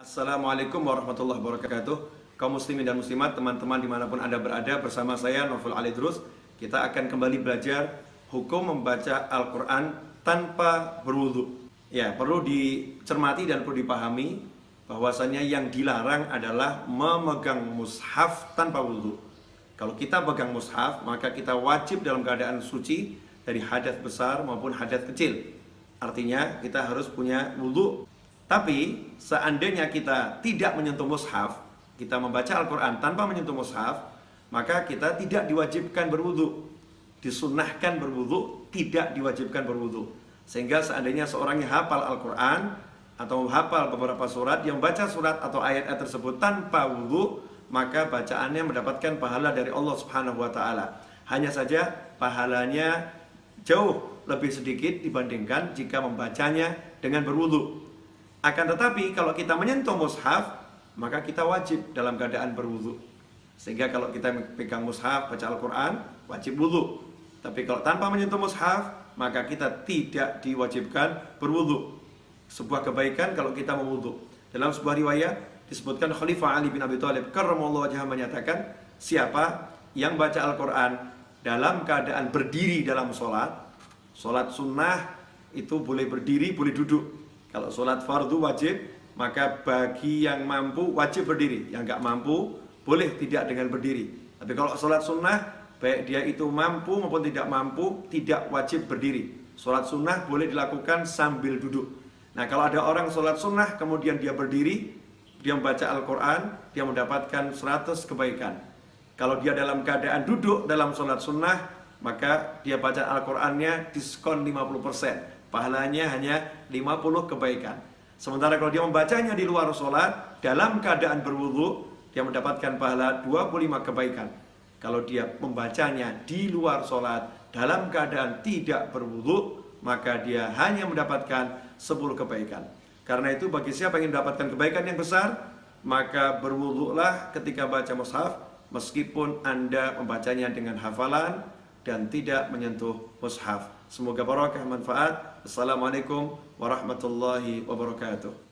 Assalamualaikum warahmatullahi wabarakatuh. Kaum muslimin dan muslimat, teman-teman di mana pun anda berada bersama saya Novel Alidrus kita akan kembali belajar hukum membaca Al-Quran tanpa berwudu ya perlu dicermati dan perlu dipahami bahwasanya yang dilarang adalah memegang mushaf tanpa wudu kalau kita pegang mushaf maka kita wajib dalam keadaan suci dari hadas besar maupun hadas kecil. Artinya kita harus punya wudu tapi seandainya kita tidak menyentuh mushaf, kita membaca Al-Quran tanpa menyentuh mushaf, maka kita tidak diwajibkan berwudu. Disunahkan berwudu, tidak diwajibkan berwudu. Sehingga seandainya seorang yang hafal Al-Quran atau hafal beberapa surat, yang baca surat atau ayat-ayat tersebut tanpa wudu, maka bacaannya mendapatkan pahala dari Allah Subhanahu wa taala. Hanya saja pahalanya jauh lebih sedikit dibandingkan jika membacanya dengan berwudu. Akan tetapi kalau kita menyentuh mushaf, maka kita wajib dalam keadaan berwudu. Sehingga kalau kita pegang mushaf, baca Al-Quran, wajib wudu. Tapi kalau tanpa menyentuh mushaf, maka kita tidak diwajibkan berwudu. Sebuah kebaikan kalau kita mewudu. Dalam sebuah riwayat disebutkan Khalifah Ali bin Abi Thalib karramallahu wajhah menyatakan siapa yang baca Al-Quran dalam keadaan berdiri dalam sholat, sholat sunnah itu boleh berdiri, boleh duduk kalau sholat fardu wajib, maka bagi yang mampu wajib berdiri. Yang nggak mampu, boleh tidak dengan berdiri. Tapi kalau sholat sunnah, baik dia itu mampu maupun tidak mampu, tidak wajib berdiri. Sholat sunnah boleh dilakukan sambil duduk. Nah kalau ada orang sholat sunnah, kemudian dia berdiri, dia membaca Al-Quran, dia mendapatkan 100 kebaikan. Kalau dia dalam keadaan duduk dalam sholat sunnah, maka dia baca Al-Qurannya diskon 50% pahalanya hanya 50 kebaikan. Sementara kalau dia membacanya di luar sholat, dalam keadaan berwudu, dia mendapatkan pahala 25 kebaikan. Kalau dia membacanya di luar sholat, dalam keadaan tidak berwudu, maka dia hanya mendapatkan 10 kebaikan. Karena itu bagi siapa yang mendapatkan kebaikan yang besar, maka berwudulah ketika baca mushaf, meskipun Anda membacanya dengan hafalan dan tidak menyentuh mushaf. Semoga barakah manfaat. Assalamualaikum warahmatullahi wabarakatuh.